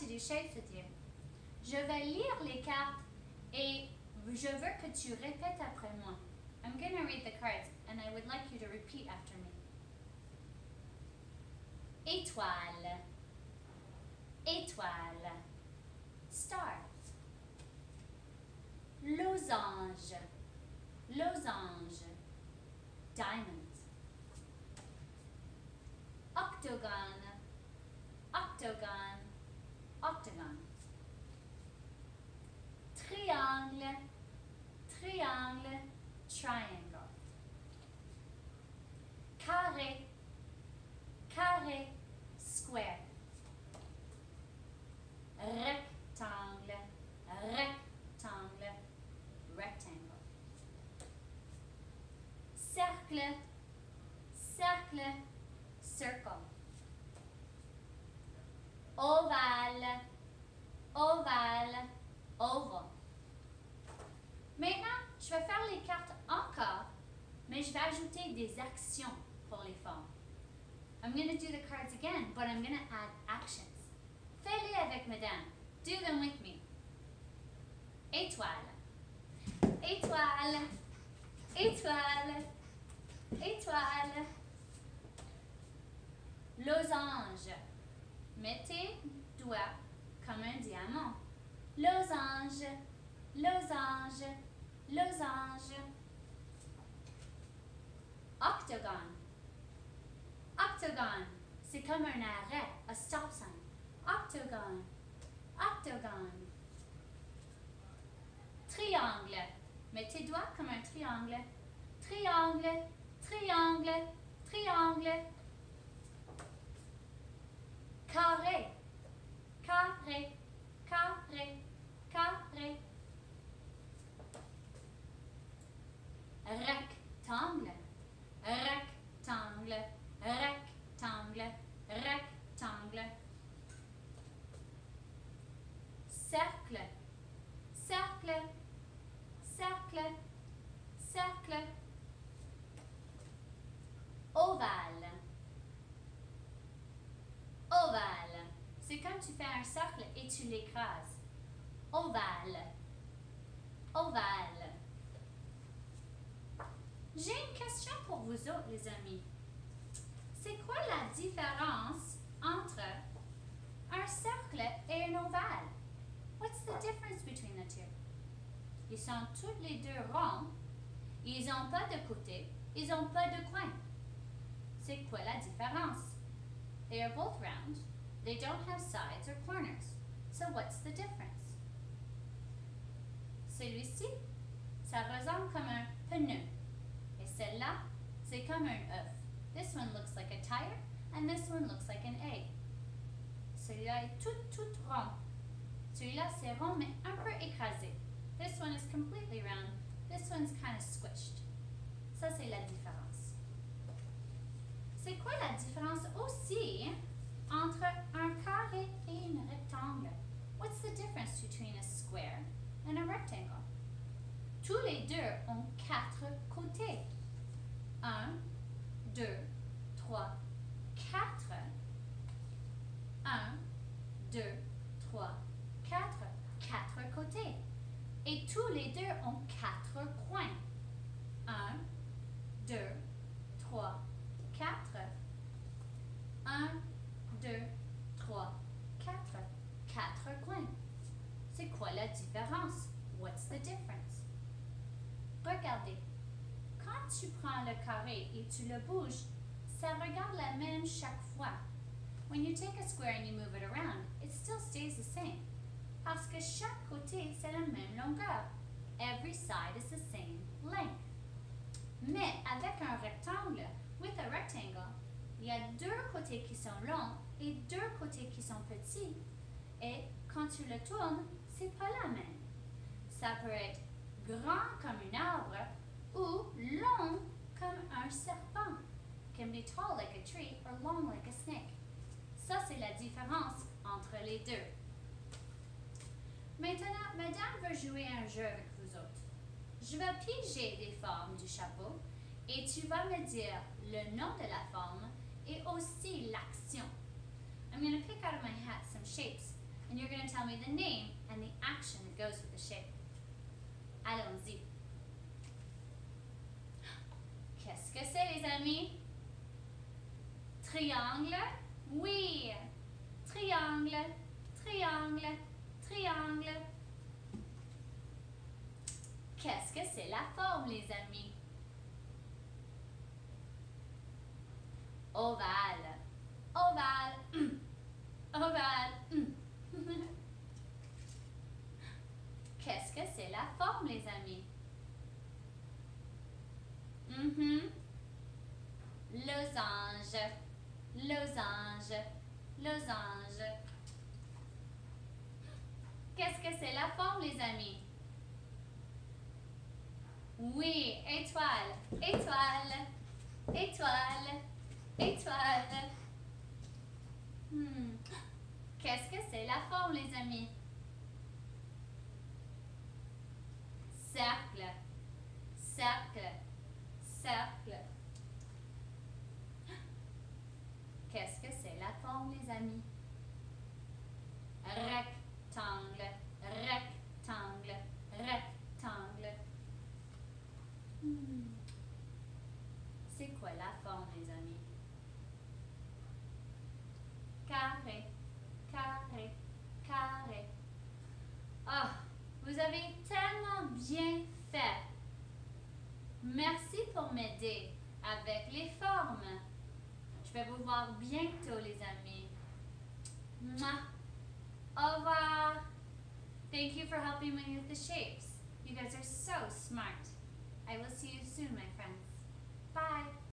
Je vais lire les cartes et je veux que tu répètes après moi. I'm going to read the cards and I would like you to repeat after me. Étoile. Cercle. Circle. Ovale. Ovale. Oval. Maintenant, je vais faire les cartes encore, mais je vais ajouter des actions pour les formes. I'm going to do the cards again, but I'm going to add actions. Fais-les avec madame. Do them with me. Étoile. Étoile. Étoile. Étoile. Losange. Mets tes doigts comme un diamant. Losange. Losange. Losange. Octagon. Octagon. C'est comme un arrêt, a stop sign. Octagon. Octagon. Triangle. Mets tes doigts comme un triangle. Triangle. Triangle. Triangle. Carré. Carré. Carré. Rectangle. Rectangle. Rectangle. Rectangle. Cercle. Cercle. Cercle. Cercle. Ovale. Ovale. C'est comme tu fais un cercle et tu l'écrases. Ovale. Ovale. J'ai une question pour vous autres, les amis. C'est quoi la différence entre un cercle et un ovale? What's the difference between the two? Ils sont tous les deux ronds. Ils n'ont pas de côté. Ils n'ont pas de coin. C'est quoi la différence? They are both round. They don't have sides or corners. So what's the difference? Celui-ci, ça ressemble comme un pneu. Et celle-là, c'est comme un œuf. This one looks like a tire and this one looks like an egg. Celui-là est tout, tout rond. Celui-là, c'est rond mais un peu écrasé. This one is completely round. This one's kind of squished. Ça, c'est la différence. C'est quoi la différence aussi entre un carré et un rectangle? What's the difference between a square and a rectangle? Tous les deux ont quatre côtés. Un, deux, trois, quatre. Un, deux, trois, quatre. Quatre côtés. Et tous les deux ont quatre coins. Un, deux, trois, quatre. Un, deux, trois, quatre. Quatre coins. La différence? What's the difference? Regardez. Quand tu prends le carré et tu le bouges, ça regarde la même chaque fois. When you take a square and you move it around, it still stays the same. Parce que chaque côté, c'est la même longueur. Every side is the same length. Mais avec un rectangle, with a rectangle, il y a deux côtés qui sont longs et deux côtés qui sont petits. Et quand tu le tournes, c'est pas la même. Ça peut être grand comme un arbre ou long comme un serpent. Can be tall like a tree or long like a snake. Ça, c'est la différence entre les deux. Maintenant, madame veut jouer un jeu avec vous autres. Je vais piger des formes du chapeau et tu vas me dire le nom de la forme et aussi l'action. I'm going to pick out of my hat some shapes and you're going to tell me the name and the action that goes with the shape. Allons-y. Qu'est-ce que c'est, les amis? Triangle? Oui. Triangle, triangle, triangle. Qu'est-ce que c'est la forme, les amis? Ovale, ovale, ovale. Qu'est-ce que c'est la forme, les amis? Mhm. Losange, losange, losange. Qu'est-ce que c'est la forme, les amis? Oui, étoile, étoile, étoile, étoile. Hmm. Qu'est-ce que c'est la forme, les amis? Cercle, cercle, cercle. Qu'est-ce que c'est la forme, les amis? Rectangle, rectangle, rectangle. Hmm. C'est quoi la forme, les amis? Carré, carré, carré. Ah, vous avez tellement bien fait. Merci pour m'aider avec les formes. Je vais vous voir bientôt, les amis. Mouah. Au revoir. Thank you for helping me with the shapes. You guys are so smart. I will see you soon, my